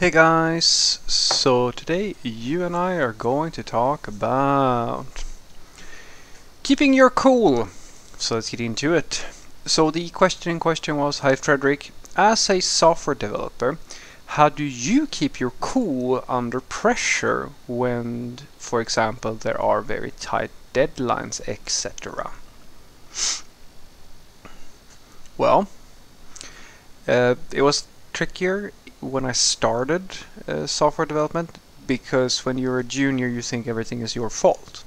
Hey guys, so today you and I are going to talk about keeping your cool. So let's get into it. So the question in question was, Hi Fredrik, as a software developer, how do you keep your cool under pressure when, for example, there are very tight deadlines, etc.? Well, uh, it was trickier when I started uh, software development because when you're a junior you think everything is your fault.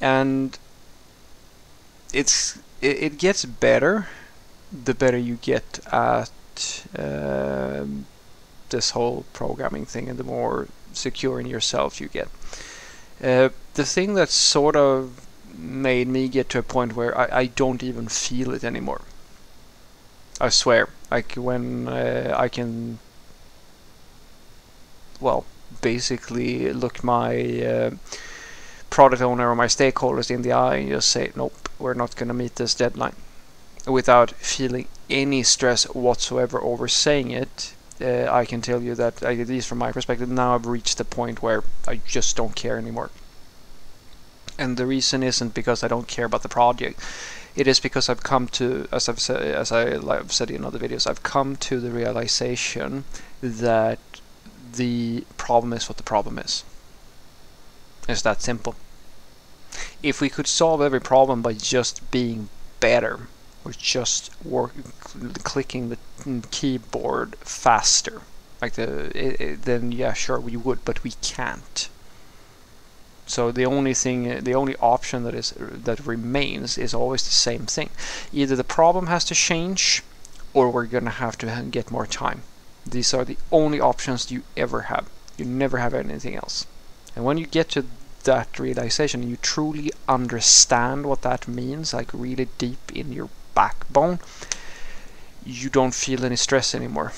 And it's it, it gets better the better you get at uh, this whole programming thing and the more secure in yourself you get. Uh, the thing that sort of made me get to a point where I, I don't even feel it anymore. I swear like when uh, I can well, basically look my uh, product owner or my stakeholders in the eye and just say, nope, we're not going to meet this deadline without feeling any stress whatsoever over saying it. Uh, I can tell you that, at least from my perspective, now I've reached the point where I just don't care anymore. And the reason isn't because I don't care about the project. It is because I've come to, as I've said, as I've said in other videos, I've come to the realization that the problem is what the problem is. It's that simple. If we could solve every problem by just being better, or just work, clicking the keyboard faster, like the, it, it, then yeah, sure we would, but we can't. So the only thing, the only option that is that remains is always the same thing. Either the problem has to change, or we're gonna have to get more time. These are the only options you ever have. You never have anything else. And when you get to that realization, you truly understand what that means, like really deep in your backbone, you don't feel any stress anymore.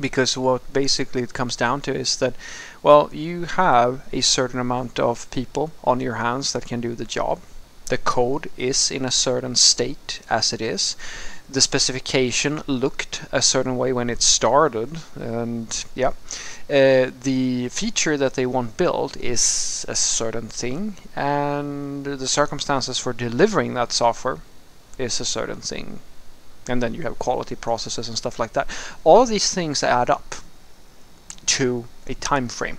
Because what basically it comes down to is that, well, you have a certain amount of people on your hands that can do the job. The code is in a certain state as it is the specification looked a certain way when it started and yeah. Uh, the feature that they want built is a certain thing and the circumstances for delivering that software is a certain thing. And then you have quality processes and stuff like that. All these things add up to a time frame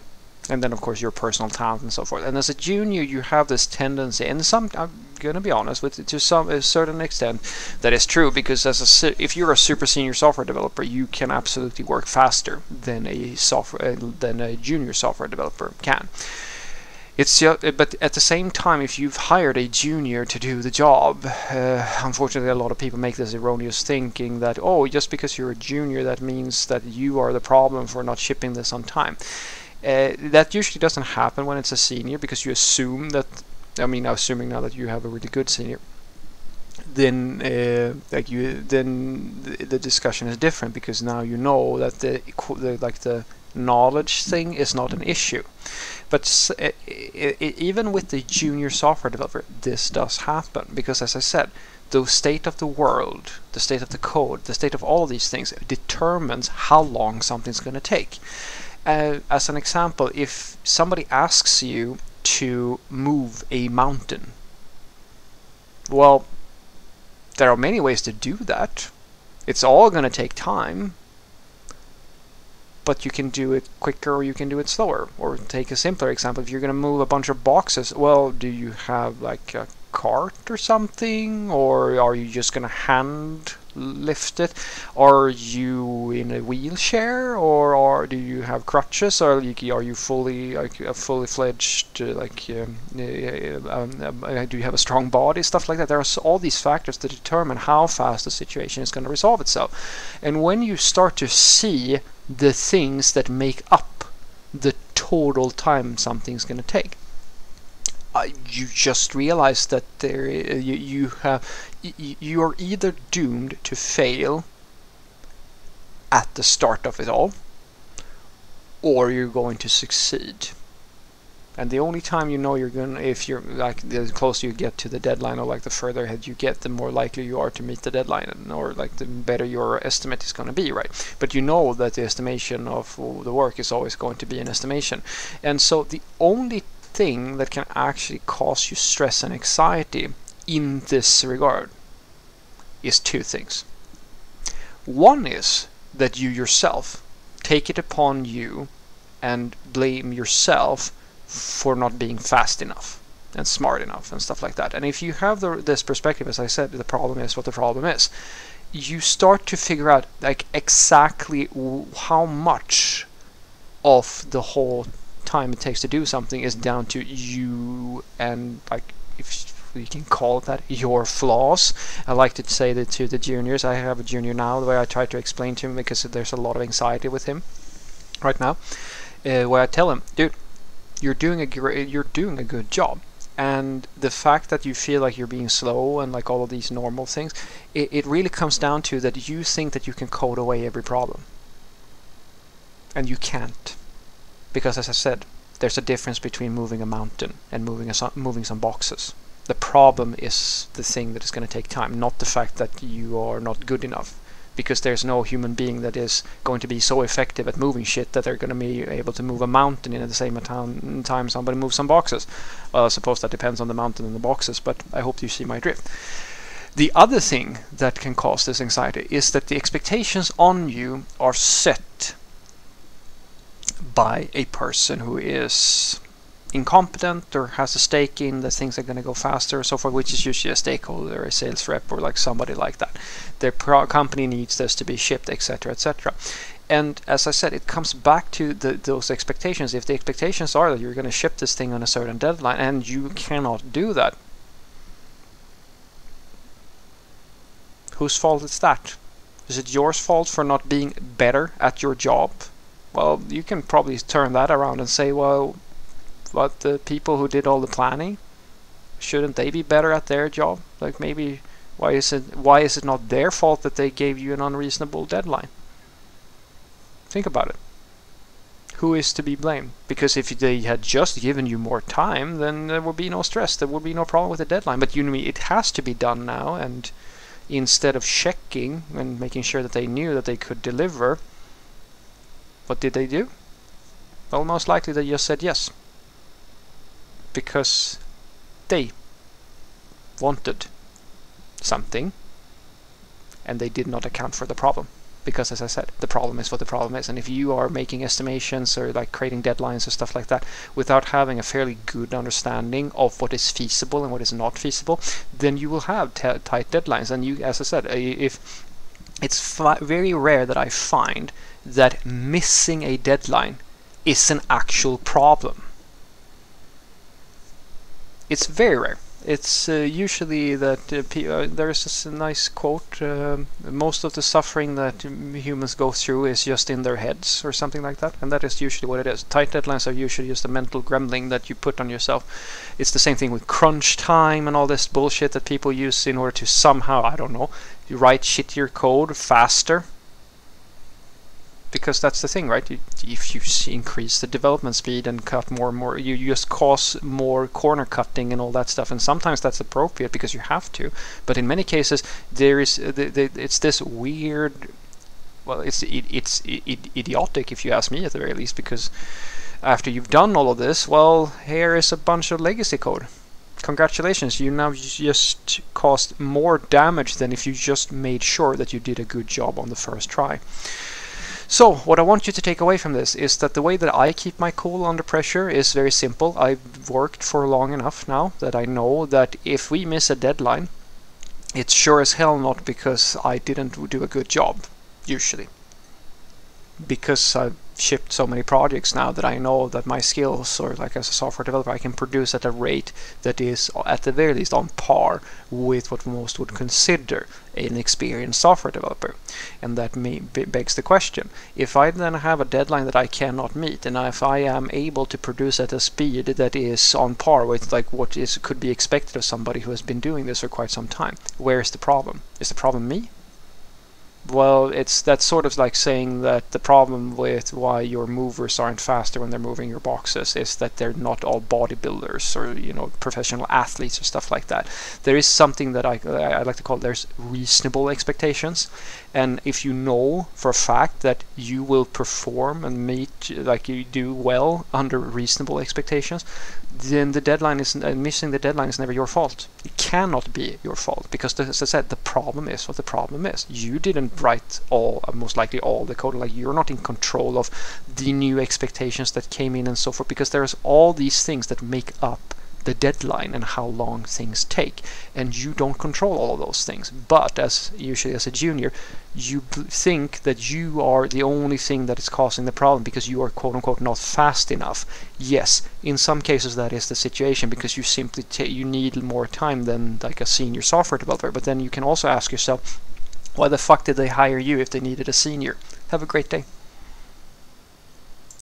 and then of course your personal talent and so forth. And as a junior, you have this tendency, and some I'm gonna be honest with to some a certain extent, that is true because as a if you're a super senior software developer, you can absolutely work faster than a software uh, than a junior software developer can. It's just, but at the same time, if you've hired a junior to do the job, uh, unfortunately, a lot of people make this erroneous thinking that oh, just because you're a junior, that means that you are the problem for not shipping this on time. Uh, that usually doesn't happen when it's a senior because you assume that, I mean, assuming now that you have a really good senior, then uh, like you then the, discussion is different because now you know that the, the like the knowledge thing is not an issue. But uh, even with the junior software developer, this does happen because, as I said, the state of the world, the state of the code, the state of all these things determines how long something's going to take uh, as an example, if somebody asks you to move a mountain, well, there are many ways to do that. It's all going to take time, but you can do it quicker or you can do it slower. Or take a simpler example, if you're going to move a bunch of boxes, well, do you have like a cart or something? Or are you just going to hand lift it? Are you in a wheelchair, or, or do you have crutches, or are you fully like a fully fledged uh, like um, um, uh, do you have a strong body? Stuff like that. There are all these factors to determine how fast the situation is going to resolve itself. And when you start to see the things that make up the total time something's going to take uh, you just realize that there uh, you, you have you are either doomed to fail at the start of it all or you're going to succeed And the only time you know you're gonna, if you're like the closer you get to the deadline, or like the further ahead you get, the more likely you are to meet the deadline, or like the better your estimate is gonna be, right? But you know that the estimation of the work is always going to be an estimation, and so the only thing that can actually cause you stress and anxiety in this regard is two things. One is that you yourself take it upon you and blame yourself for not being fast enough and smart enough and stuff like that. And if you have the, this perspective, as I said, the problem is what the problem is. You start to figure out like exactly how much of the whole time it takes to do something is down to you and like if you can call that your flaws. I like to say that to the juniors. I have a junior now The way I try to explain to him because there's a lot of anxiety with him right now. Uh, where I tell him, dude, you're doing a great, you're doing a good job and the fact that you feel like you're being slow and like all of these normal things it, it really comes down to that you think that you can code away every problem and you can't because as i said there's a difference between moving a mountain and moving a, moving some boxes the problem is the thing that is going to take time not the fact that you are not good enough because there's no human being that is going to be so effective at moving shit that they're going to be able to move a mountain in the same time somebody moves some boxes. Well, I suppose that depends on the mountain and the boxes, but I hope you see my drift. The other thing that can cause this anxiety is that the expectations on you are set by a person who is incompetent or has a stake in that things are going to go faster or so forth, which is usually a stakeholder, a sales rep, or like somebody like that. Their company needs this to be shipped, etc., etc. And as I said, it comes back to the, those expectations. If the expectations are that you're going to ship this thing on a certain deadline and you cannot do that, whose fault is that? Is it yours fault for not being better at your job? Well, you can probably turn that around and say, well, but the people who did all the planning shouldn't they be better at their job? Like maybe why is it why is it not their fault that they gave you an unreasonable deadline? Think about it. Who is to be blamed? Because if they had just given you more time then there would be no stress there would be no problem with the deadline. But you know it has to be done now and instead of checking and making sure that they knew that they could deliver what did they do? Well most likely they just said yes. Because they wanted something and they did not account for the problem. Because as I said the problem is what the problem is. And if you are making estimations or like creating deadlines or stuff like that without having a fairly good understanding of what is feasible and what is not feasible then you will have tight deadlines. And you as I said if it's very rare that I find that missing a deadline is an actual problem it's very rare. It's uh, usually that uh, uh, there's this nice quote. Um, most of the suffering that humans go through is just in their heads, or something like that, and that is usually what it is. Tight deadlines are usually just a mental gremlin that you put on yourself. It's the same thing with crunch time and all this bullshit that people use in order to somehow, I don't know, write shittier code faster because that's the thing, right? if you increase the development speed and cut more and more, you just cause more corner cutting and all that stuff. And sometimes that's appropriate because you have to. But in many cases, there is uh, it's this weird. Well, it's it, it's it, idiotic if you ask me at the very least. Because after you've done all of this, well, here is a bunch of legacy code. Congratulations, you now just caused more damage than if you just made sure that you did a good job on the first try. So what I want you to take away from this is that the way that I keep my cool under pressure is very simple. I've worked for long enough now that I know that if we miss a deadline, it's sure as hell not because I didn't do a good job, usually. Because I've shipped so many projects now that I know that my skills or like as a software developer I can produce at a rate that is at the very least on par with what most would consider an experienced software developer. And that may, begs the question if I then have a deadline that I cannot meet and if I am able to produce at a speed that is on par with like what is could be expected of somebody who has been doing this for quite some time where is the problem? Is the problem me well, it's that's sort of like saying that the problem with why your movers aren't faster when they're moving your boxes is that they're not all bodybuilders or you know professional athletes or stuff like that. There is something that I I like to call there's reasonable expectations, and if you know for a fact that you will perform and meet like you do well under reasonable expectations, then the deadline is uh, missing the deadline is never your fault. It cannot be your fault because, as I said, the problem is what the problem is. You didn't write all, uh, most likely all the code. Like you're not in control of the new expectations that came in and so forth because there's all these things that make up the deadline and how long things take. And you don't control all of those things. But as usually as a junior you think that you are the only thing that is causing the problem because you are quote unquote not fast enough. Yes in some cases that is the situation because you simply you need more time than like a senior software developer. But then you can also ask yourself why the fuck did they hire you if they needed a senior? Have a great day